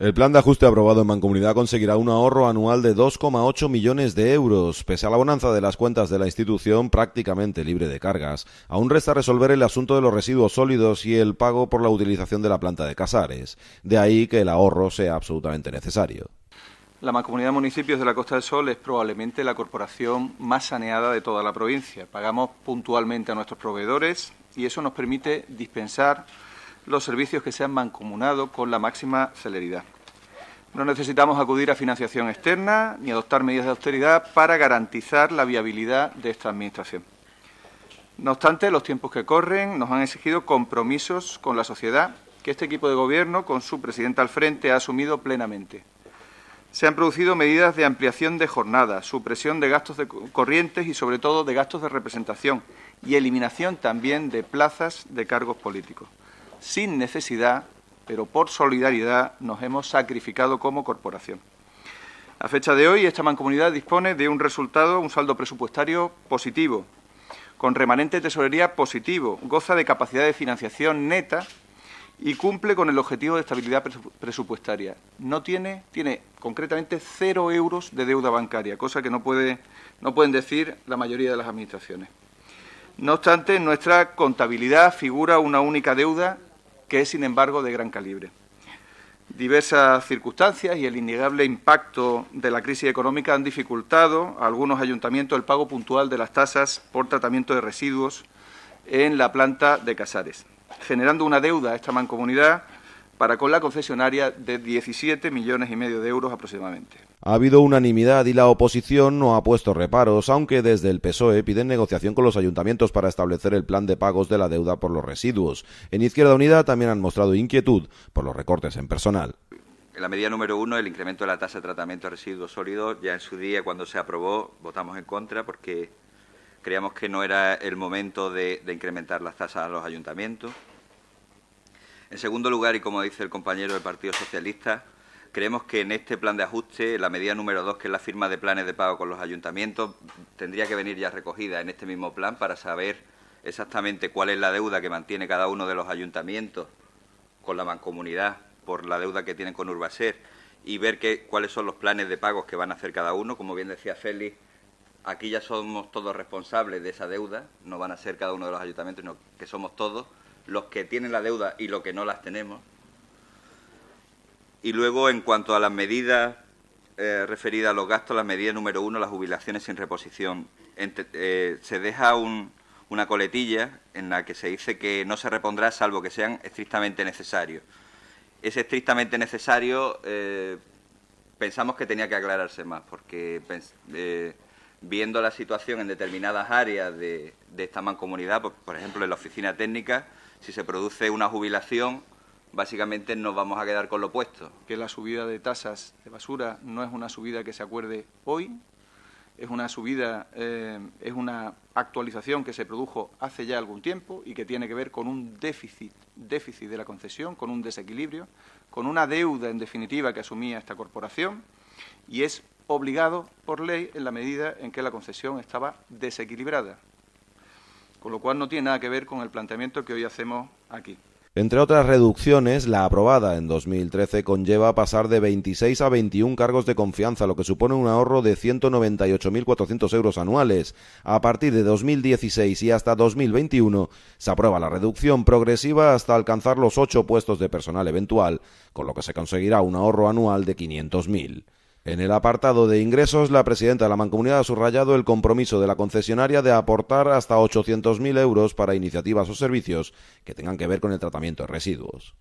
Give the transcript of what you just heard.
El plan de ajuste aprobado en Mancomunidad conseguirá un ahorro anual de 2,8 millones de euros. Pese a la bonanza de las cuentas de la institución prácticamente libre de cargas, aún resta resolver el asunto de los residuos sólidos y el pago por la utilización de la planta de Casares. De ahí que el ahorro sea absolutamente necesario. La Mancomunidad de Municipios de la Costa del Sol es probablemente la corporación más saneada de toda la provincia. Pagamos puntualmente a nuestros proveedores y eso nos permite dispensar los servicios que se han mancomunado con la máxima celeridad. No necesitamos acudir a financiación externa ni adoptar medidas de austeridad para garantizar la viabilidad de esta Administración. No obstante, los tiempos que corren nos han exigido compromisos con la sociedad que este equipo de Gobierno, con su presidenta al frente, ha asumido plenamente. Se han producido medidas de ampliación de jornada, supresión de gastos de corrientes y, sobre todo, de gastos de representación y eliminación también de plazas de cargos políticos sin necesidad, pero por solidaridad nos hemos sacrificado como corporación. A fecha de hoy, esta mancomunidad dispone de un resultado, un saldo presupuestario positivo, con remanente tesorería positivo, goza de capacidad de financiación neta y cumple con el objetivo de estabilidad presupuestaria. No tiene, tiene concretamente cero euros de deuda bancaria, cosa que no, puede, no pueden decir la mayoría de las administraciones. No obstante, en nuestra contabilidad figura una única deuda que es, sin embargo, de gran calibre. Diversas circunstancias y el innegable impacto de la crisis económica han dificultado a algunos ayuntamientos el pago puntual de las tasas por tratamiento de residuos en la planta de Casares, generando una deuda a esta mancomunidad para con la concesionaria de 17 millones y medio de euros aproximadamente. Ha habido unanimidad y la oposición no ha puesto reparos, aunque desde el PSOE piden negociación con los ayuntamientos para establecer el plan de pagos de la deuda por los residuos. En Izquierda Unida también han mostrado inquietud por los recortes en personal. En la medida número uno, el incremento de la tasa de tratamiento de residuos sólidos, ya en su día, cuando se aprobó, votamos en contra porque creíamos que no era el momento de, de incrementar las tasas a los ayuntamientos. En segundo lugar, y como dice el compañero del Partido Socialista, Creemos que en este plan de ajuste, la medida número dos, que es la firma de planes de pago con los ayuntamientos, tendría que venir ya recogida en este mismo plan para saber exactamente cuál es la deuda que mantiene cada uno de los ayuntamientos con la mancomunidad por la deuda que tienen con Urbaser y ver cuáles son los planes de pagos que van a hacer cada uno. Como bien decía Félix, aquí ya somos todos responsables de esa deuda, no van a ser cada uno de los ayuntamientos, sino que somos todos los que tienen la deuda y los que no las tenemos. Y luego, en cuanto a las medidas eh, referidas a los gastos, la medida número uno, las jubilaciones sin reposición. Eh, se deja una coletilla en la que se dice que no se repondrá salvo que sean estrictamente necesarios. Ese estrictamente necesario eh, pensamos que tenía que aclararse más, porque viendo la situación en determinadas áreas de, esta mancomunidad, por ejemplo en la oficina técnica, si se produce una jubilación, básicamente nos vamos a quedar con lo opuesto. Que la subida de tasas de basura no es una subida que se acuerde hoy, es una subida, eh, es una actualización que se produjo hace ya algún tiempo y que tiene que ver con un déficit, déficit de la concesión, con un desequilibrio, con una deuda en definitiva que asumía esta corporación y es obligado por ley en la medida en que la concesión estaba desequilibrada. Con lo cual no tiene nada que ver con el planteamiento que hoy hacemos aquí. Entre otras reducciones, la aprobada en 2013 conlleva pasar de 26 a 21 cargos de confianza, lo que supone un ahorro de 198.400 euros anuales. A partir de 2016 y hasta 2021 se aprueba la reducción progresiva hasta alcanzar los ocho puestos de personal eventual, con lo que se conseguirá un ahorro anual de 500.000. En el apartado de ingresos, la presidenta de la Mancomunidad ha subrayado el compromiso de la concesionaria de aportar hasta 800.000 euros para iniciativas o servicios que tengan que ver con el tratamiento de residuos.